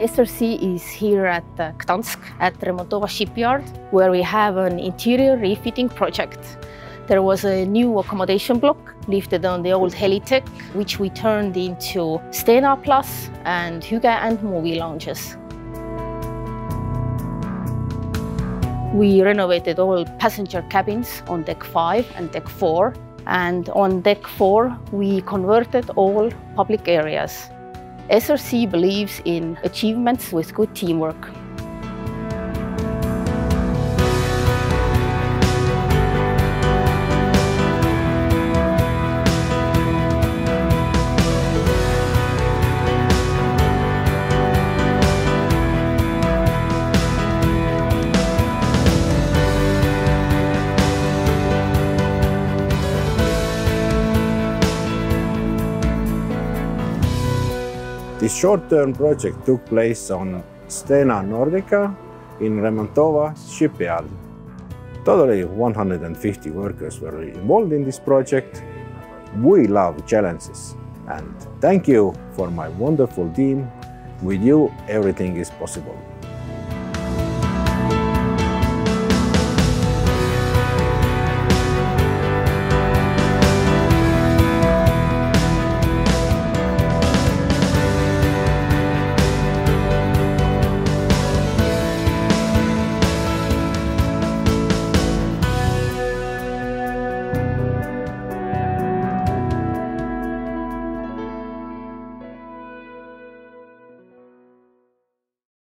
SRC is here at uh, Gdansk at Remontowa shipyard where we have an interior refitting project. There was a new accommodation block lifted on the old helideck which we turned into Stena Plus and Hygge and movie lounges. We renovated all passenger cabins on deck 5 and deck 4 and on deck 4 we converted all public areas. SRC believes in achievements with good teamwork. This short-term project took place on Stena Nordica in Remontowa shipyard. Totally 150 workers were involved in this project. We love challenges and thank you for my wonderful team. With you, everything is possible.